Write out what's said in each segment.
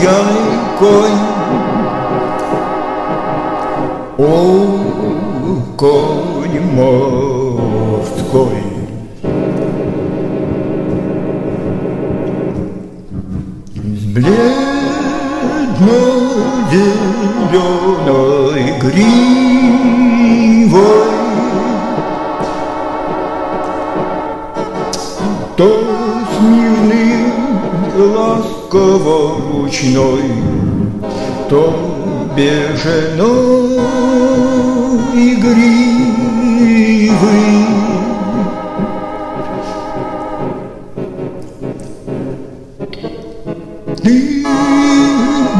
пьяный конь. О, конь морской, С бледно-зеленой гривой То смирный ласково ручной, То беженой гривый. Ты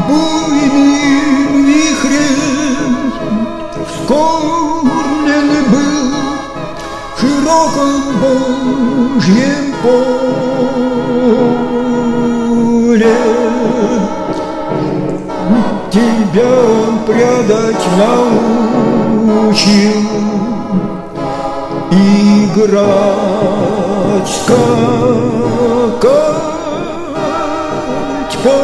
буйным вихрем вскормлен был широком Божьем поле. Тебя он прядать научил, Играть, скакать по.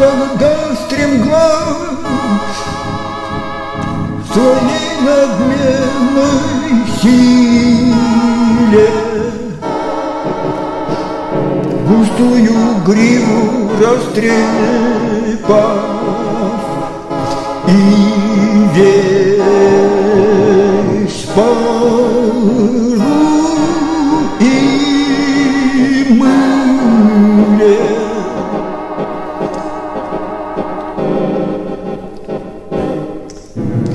Когда стремглав своей надменной силе. Густую гриву растрепав и весь пару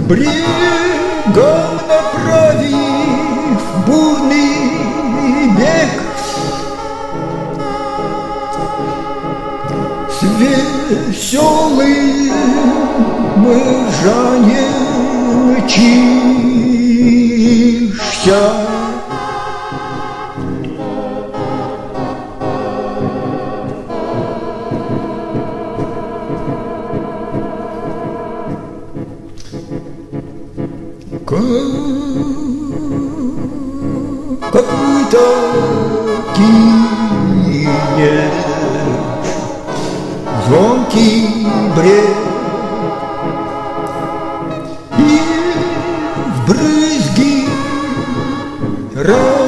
Брегом направив бурный бег С веселым ржанием мчишься Какой-то кинешь Звонкий бред. И в брызги разлетишься